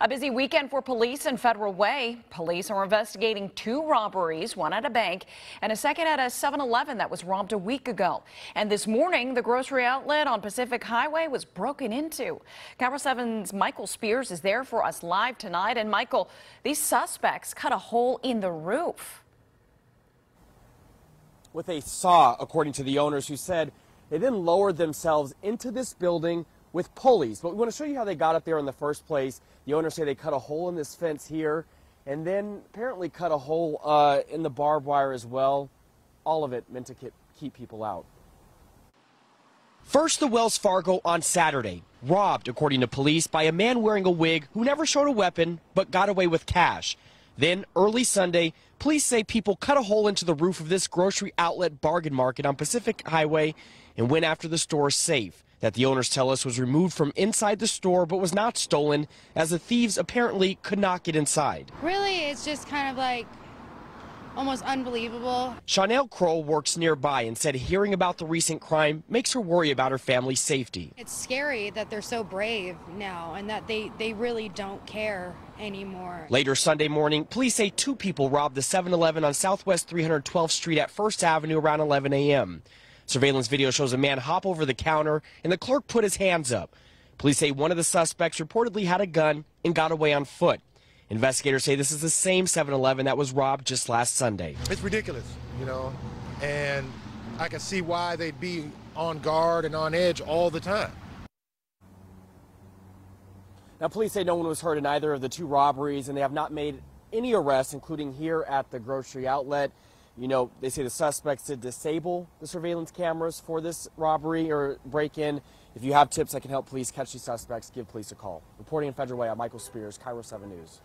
A busy weekend for police in Federal Way. Police are investigating two robberies, one at a bank and a second at a 7-Eleven that was robbed a week ago. And this morning, the grocery outlet on Pacific Highway was broken into. KIRO 7's Michael Spears is there for us live tonight. And Michael, these suspects cut a hole in the roof. With a saw, according to the owners who said they then lowered themselves into this building with pulleys. But we want to show you how they got up there in the first place. The owners say they cut a hole in this fence here and then apparently cut a hole uh, in the barbed wire as well. All of it meant to keep people out. First, the Wells Fargo on Saturday, robbed, according to police, by a man wearing a wig who never showed a weapon but got away with cash. Then, early Sunday, police say people cut a hole into the roof of this grocery outlet bargain market on Pacific Highway and went after the store's safe that the owners tell us was removed from inside the store but was not stolen as the thieves apparently could not get inside. Really, it's just kind of like almost unbelievable. Chanel Kroll works nearby and said hearing about the recent crime makes her worry about her family's safety. It's scary that they're so brave now and that they, they really don't care anymore. Later Sunday morning, police say two people robbed the 7-Eleven on Southwest 312th Street at First Avenue around 11 a.m. Surveillance video shows a man hop over the counter and the clerk put his hands up. Police say one of the suspects reportedly had a gun and got away on foot. Investigators say this is the same 7 Eleven that was robbed just last Sunday. It's ridiculous, you know, and I can see why they'd be on guard and on edge all the time. Now, police say no one was hurt in either of the two robberies, and they have not made any arrests, including here at the grocery outlet. You know, they say the suspects did disable the surveillance cameras for this robbery or break in. If you have tips that can help police catch these suspects, give police a call. Reporting in Federal Way, I'm Michael Spears, KIRO 7 News.